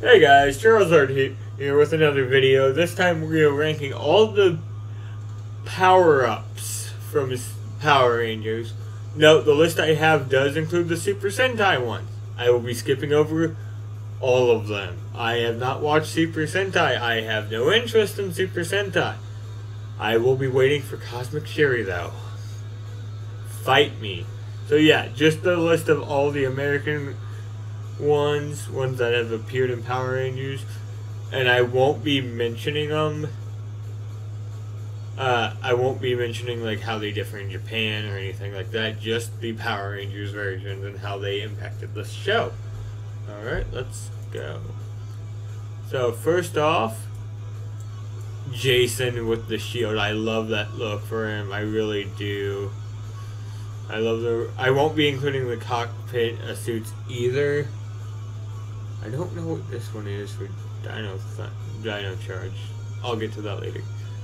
Hey guys, Charlezard he- here with another video. This time we are ranking all the power-ups from Power Rangers. Note, the list I have does include the Super Sentai ones. I will be skipping over all of them. I have not watched Super Sentai. I have no interest in Super Sentai. I will be waiting for Cosmic Fury though. Fight me. So yeah, just the list of all the American ones, ones that have appeared in Power Rangers, and I won't be mentioning them. Uh, I won't be mentioning like how they differ in Japan or anything like that. Just the Power Rangers versions and how they impacted the show. All right, let's go. So first off, Jason with the shield. I love that look for him. I really do. I love the. I won't be including the cockpit uh, suits either. I don't know what this one is for Dino Dino Charge. I'll get to that later.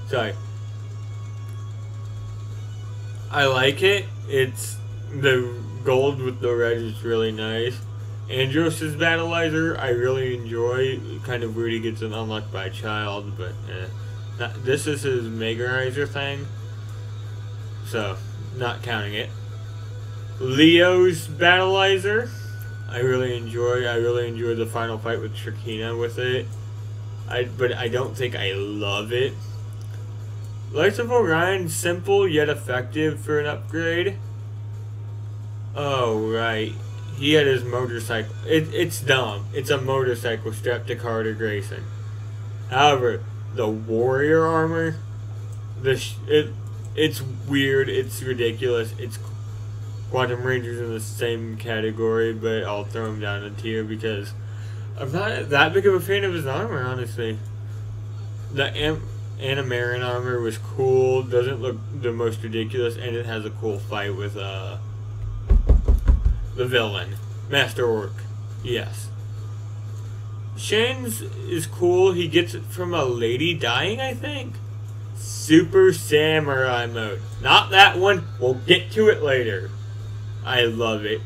Sorry. I like it. It's the gold with the red is really nice. Andros' Battlizer I really enjoy. Kind of weird he gets an unlocked by child, but eh. Not, this is his Megarizer thing. So, not counting it. Leo's Battlizer I really enjoy. I really enjoy the final fight with Trakeena with it. I but I don't think I love it. Lights of Orion, simple yet effective for an upgrade. Oh right, he had his motorcycle. It, it's dumb. It's a motorcycle strapped to Carter Grayson. However, the warrior armor, the it, it's weird. It's ridiculous. It's Quantum Rangers in the same category, but I'll throw him down a tier because I'm not that big of a fan of his armor, honestly. The Am- Animarium armor was cool, doesn't look the most ridiculous, and it has a cool fight with uh the villain, Master Org. Yes. Shane's is cool. He gets it from a lady dying, I think. Super Samurai mode. Not that one. We'll get to it later. I love it.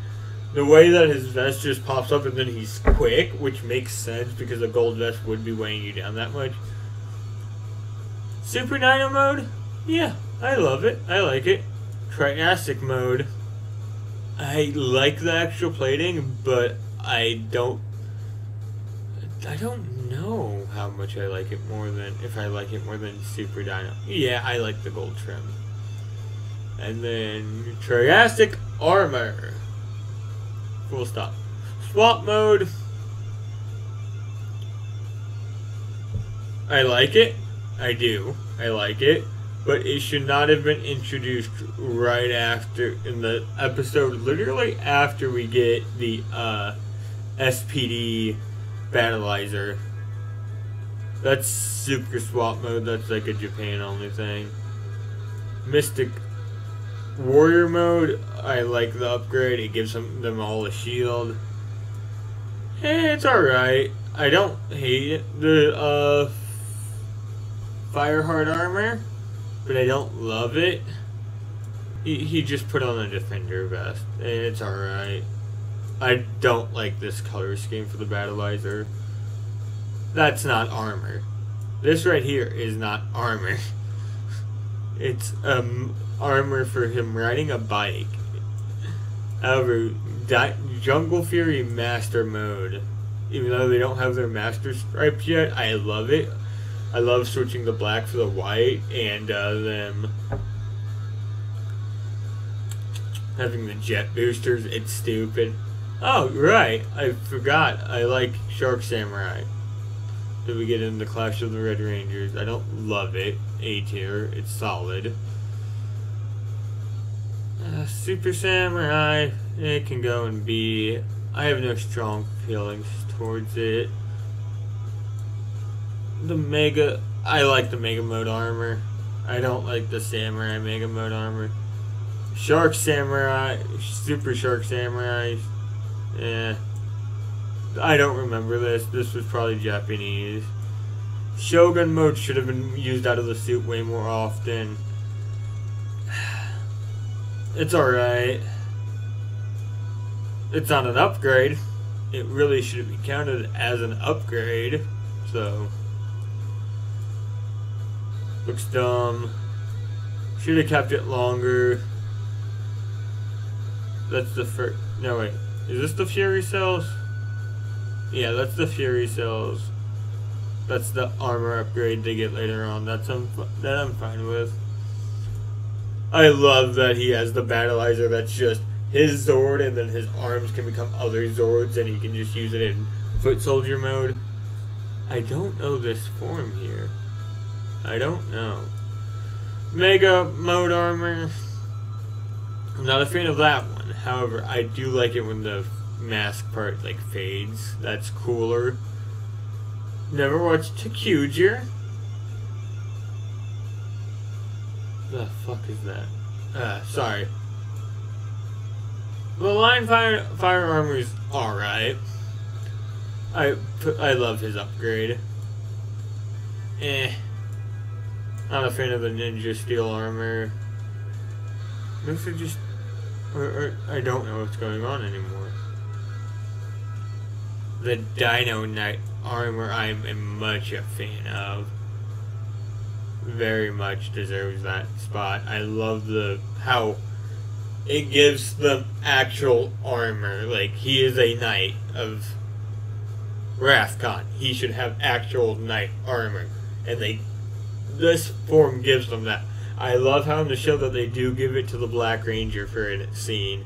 The way that his vest just pops up and then he's quick, which makes sense because a gold vest would be weighing you down that much. Super Dino mode? Yeah, I love it. I like it. Triassic mode. I like the actual plating, but I don't. I don't know how much I like it more than if I like it more than Super Dino. Yeah, I like the gold trim. And then Triassic Armor. Full stop. Swap mode. I like it. I do. I like it. But it should not have been introduced right after, in the episode, literally after we get the uh, SPD Battlizer. That's super swap mode. That's like a Japan only thing. Mystic Warrior mode, I like the upgrade. It gives them, them all a shield. Eh, it's alright. I don't hate it. The uh, Fireheart armor, but I don't love it. He, he just put on a Defender vest. It's alright. I don't like this color scheme for the Battlizer. That's not armor. This right here is not armor. It's um armor for him riding a bike. However, Di- Jungle Fury Master Mode, even though they don't have their Master stripes yet, I love it. I love switching the black for the white and uh, them having the jet boosters. It's stupid. Oh, right. I forgot. I like Shark Samurai. Did we get into the Clash of the Red Rangers? I don't love it. A tier. It's solid. Uh, Super Samurai. It can go and be. I have no strong feelings towards it. The Mega. I like the Mega Mode armor. I don't like the Samurai Mega Mode armor. Shark Samurai. Super Shark Samurai. Yeah. I don't remember this. This was probably Japanese. Shogun mode should have been used out of the suit way more often. It's alright. It's not an upgrade. it really shouldn't be counted as an upgrade. So looks dumb. Should have kept it longer. That's the first. No wait, is this the Fury cells? Yeah, that's the Fury cells. That's the armor upgrade they get later on. That's I'm, that I'm fine with. I love that he has the battlizer that's just his Zord and then his arms can become other Zords and he can just use it in foot soldier mode. I don't know this form here. I don't know. Mega mode armor. I'm not a fan of that one. However, I do like it when the mask part like fades. That's cooler. Never watched ToQger. The fuck is that? Uh, sorry. The Lion Fire fire armor is alright. I I love his upgrade. Eh. Not a fan of the ninja steel armor. This is just or, or, I don't know what's going on anymore. The Dino Knight armor I'm a much a fan of. Very much deserves that spot. I love the how it gives them actual armor. Like he is a knight of Rafkon. He should have actual knight armor. And they this form gives them that. I love how in the show that they do give it to the Black Ranger for a scene.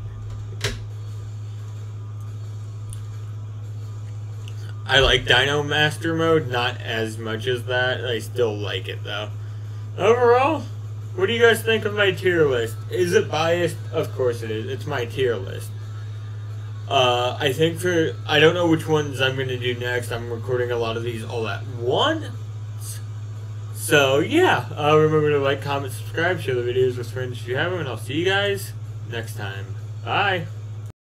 I like Dino Master mode, not as much as that. I still like it though. Overall, what do you guys think of my tier list? Is it biased? Of course it is. It's my tier list. Uh, I think for I don't know which ones I'm gonna do next. I'm recording a lot of these all at once. So yeah, uh, remember to like, comment, subscribe, share the videos with friends if you have them, and I'll see you guys next time. Bye.